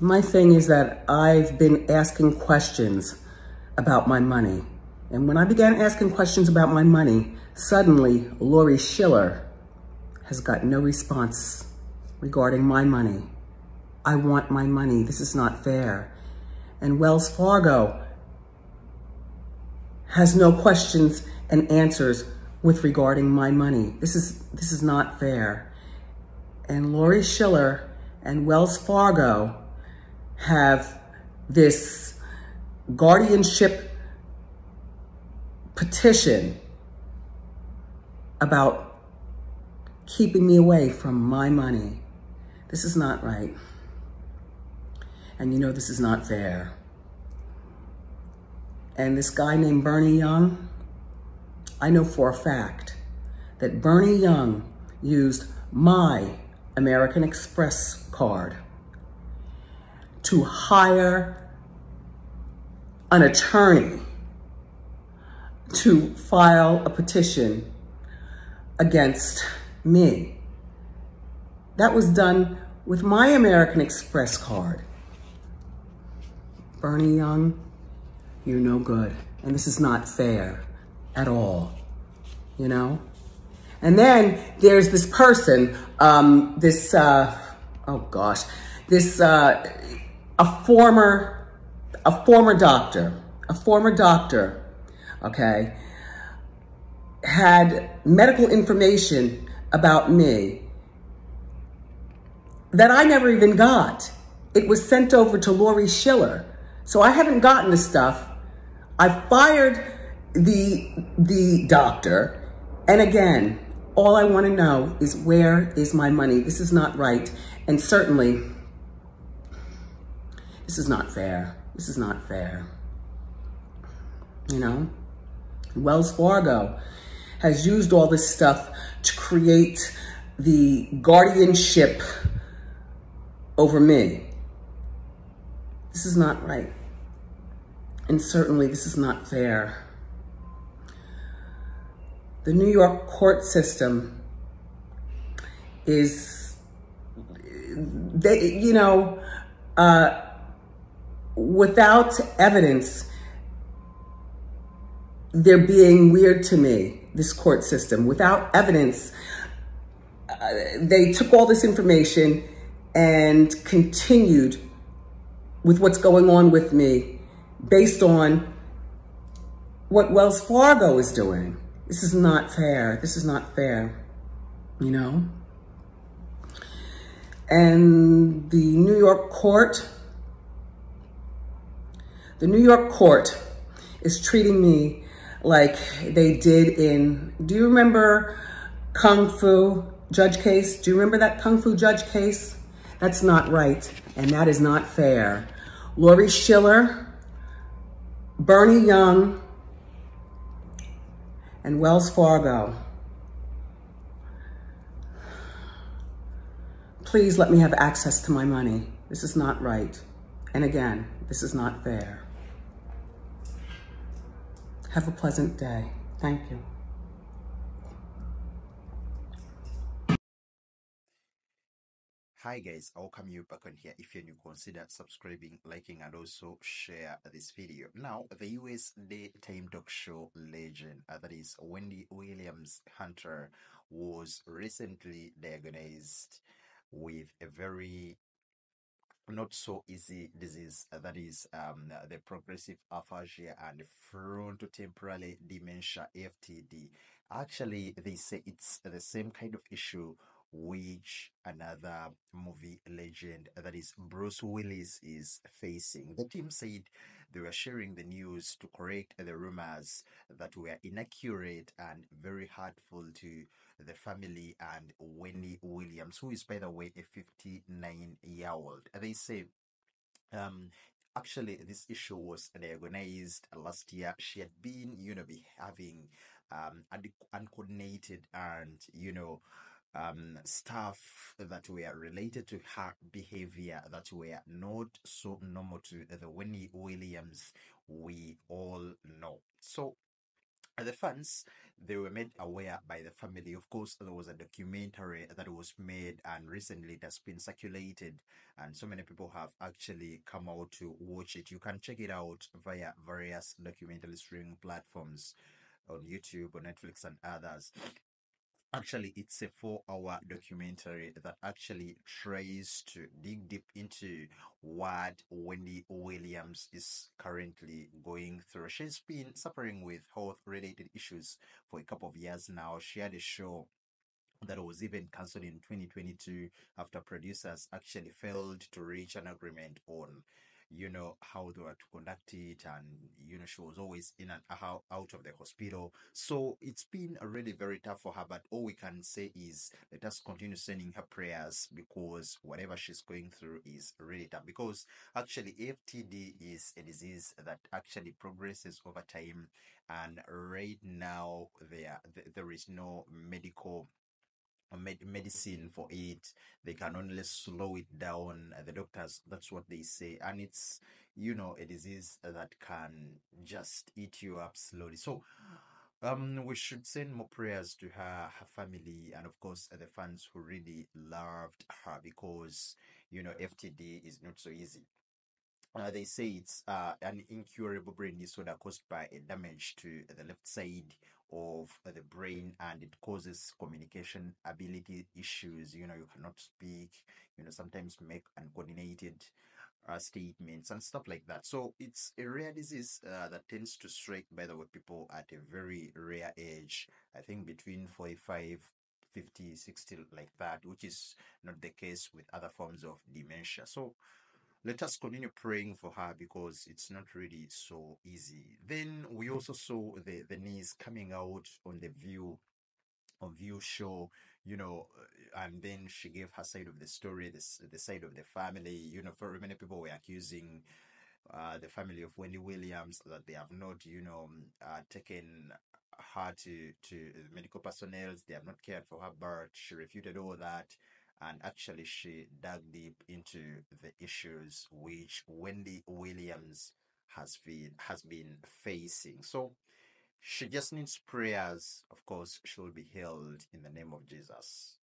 My thing is that I've been asking questions about my money. And when I began asking questions about my money, suddenly Lori Schiller has got no response regarding my money. I want my money. This is not fair. And Wells Fargo has no questions and answers with regarding my money. This is, this is not fair. And Lori Schiller and Wells Fargo have this guardianship petition about keeping me away from my money. This is not right. And you know this is not fair. And this guy named Bernie Young, I know for a fact that Bernie Young used my American Express card to hire an attorney to file a petition against me. That was done with my American Express card. Bernie Young, you're no good. And this is not fair at all, you know? And then there's this person, um, this, uh, oh gosh, this, uh, a former, a former doctor, a former doctor, okay, had medical information about me that I never even got. It was sent over to Lori Schiller. So I haven't gotten the stuff. I fired the, the doctor. And again, all I want to know is where is my money? This is not right. And certainly, this is not fair. This is not fair. You know? Wells Fargo has used all this stuff to create the guardianship over me. This is not right. And certainly this is not fair. The New York court system is, they, you know, uh, without evidence, they're being weird to me, this court system. Without evidence, uh, they took all this information and continued with what's going on with me based on what Wells Fargo is doing. This is not fair. This is not fair, you know? And the New York court, the New York court is treating me like they did in, do you remember Kung Fu judge case? Do you remember that Kung Fu judge case? That's not right, and that is not fair. Lori Schiller, Bernie Young, and Wells Fargo. Please let me have access to my money. This is not right. And again, this is not fair. Have a pleasant day. Thank you. Hi guys, welcome you back on here. If you're new, consider subscribing, liking, and also share this video. Now, the US daytime talk show legend, uh, that is Wendy Williams Hunter, was recently diagnosed with a very not so easy disease uh, that is um, the progressive aphasia and frontotemporal dementia FTD. Actually, they say it's the same kind of issue which another movie legend that is Bruce Willis is facing. The team said they were sharing the news to correct the rumors that were inaccurate and very hurtful to the family and Wendy Williams, who is, by the way, a 59 year old. They say um, actually this issue was diagnosed last year. She had been, you know, be having um, uncoordinated and, you know, um, stuff that were related to her behavior that were not so normal to the Wendy Williams we all know. So Uh, the fans they were made aware by the family. Of course there was a documentary that was made and recently it has been circulated and so many people have actually come out to watch it. You can check it out via various documentary streaming platforms on youtube or netflix and others Actually, it's a four hour documentary that actually tries to dig deep into what Wendy Williams is currently going through. She's been suffering with health related issues for a couple of years now. She had a show that was even cancelled in 2022 after producers actually failed to reach an agreement on you know how they were to conduct it and you know she was always in and out of the hospital. So it's been really very tough for her but all we can say is let us continue sending her prayers because whatever she's going through is really tough. Because actually ftd is a disease that actually progresses over time and right now there there is no medical med- medicine for it. They can only slow it down. Uh, The doctors, that's what they say. And it's, you know, a disease that can just eat you up slowly. So, um, we should send more prayers to her, her family, and of course, the fans who really loved her because, you know, FTD is not so easy. Uh, they say it's uh, an incurable brain disorder caused by a damage to the left side of the brain and it causes communication ability issues. You know, you cannot speak, you know, sometimes make uncoordinated uh, statements and stuff like that. So it's a rare disease uh, that tends to strike, by the way, people at a very rare age. I think between 45 50, 60, like that, which is not the case with other forms of dementia. So let us continue praying for her because it's not really so easy. Then we also saw the, the niece coming out on the view on view show, you know, uh, and then she gave her side of the story, this the side of the family. You know, very many people were accusing uh, the family of Wendy Williams that they have not, you know, um, uh, taken her to to medical personnel. They have not cared for her birth. She refuted all that, and actually she dug deep into the issues which Wendy Williams has been has been facing. So she just needs prayers. Of course, she will be healed in the name of Jesus.